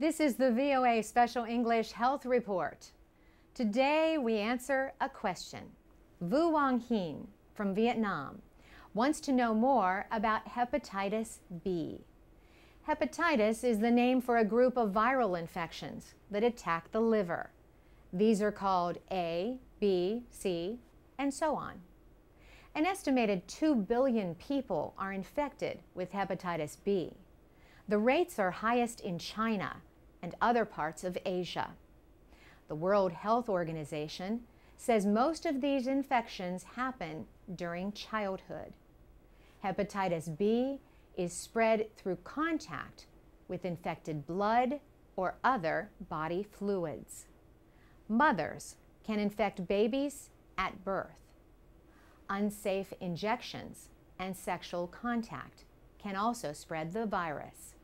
This is the VOA Special English Health Report. Today we answer a question. Vu Quang Hien from Vietnam wants to know more about hepatitis B. Hepatitis is the name for a group of viral infections that attack the liver. These are called A, B, C, and so on. An estimated 2 billion people are infected with hepatitis B. The rates are highest in China and other parts of Asia. The World Health Organization says most of these infections happen during childhood. Hepatitis B is spread through contact with infected blood or other body fluids. Mothers can infect babies at birth. Unsafe injections and sexual contact can also spread the virus.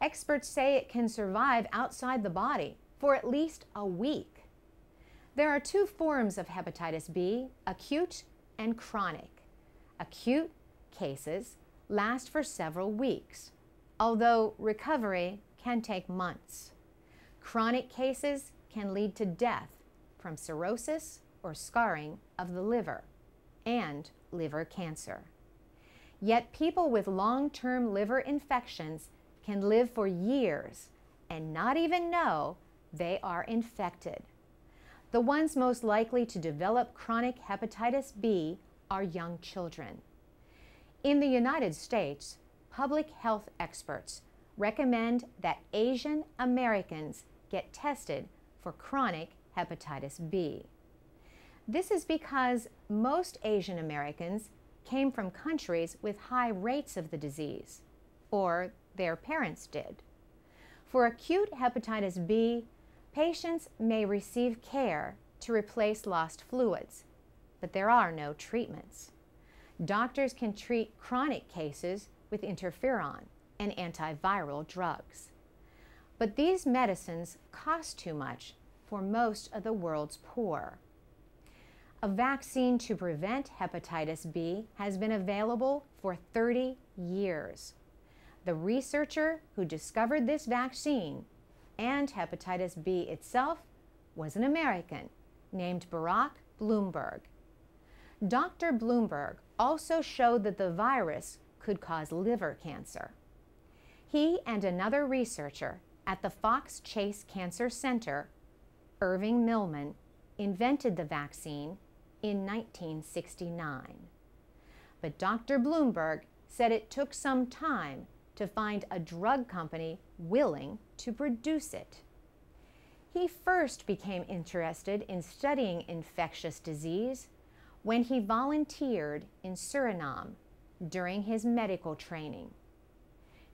Experts say it can survive outside the body for at least a week. There are two forms of hepatitis B acute and chronic. Acute cases last for several weeks, although recovery can take months. Chronic cases can lead to death from cirrhosis or scarring of the liver and liver cancer. Yet people with long term liver infections can live for years and not even know they are infected. The ones most likely to develop chronic hepatitis B are young children. In the United States, public health experts recommend that Asian Americans get tested for chronic hepatitis B. This is because most Asian Americans came from countries with high rates of the disease, or their parents did. For acute hepatitis B, patients may receive care to replace lost fluids, but there are no treatments. Doctors can treat chronic cases with interferon and antiviral drugs. But these medicines cost too much for most of the world's poor. A vaccine to prevent hepatitis B has been available for 30 years. The researcher who discovered this vaccine and hepatitis B itself was an American named Baruch Blumberg. Dr. Blumberg also showed that the virus could cause liver cancer. He and another researcher at the Fox Chase Cancer Center, Irving Millman, invented the vaccine in 1969. But Dr. Blumberg said it took some time to find a drug company willing to produce it. He first became interested in studying infectious disease when he volunteered in Suriname during his medical training.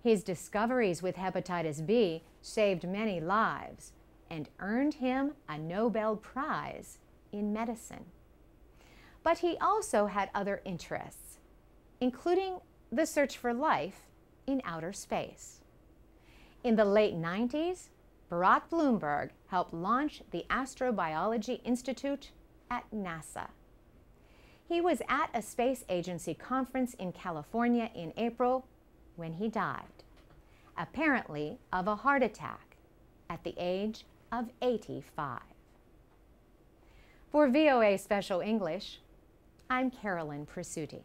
His discoveries with hepatitis B saved many lives and earned him a Nobel Prize in medicine. But he also had other interests, including the search for life in outer space. In the late 90s, Baruch Blumberg helped launch the Astrobiology Institute at NASA. He was at a space agency conference in California in April when he died, apparently of a heart attack at the age of 85. For VOA Special English, I'm Carolyn Presutti.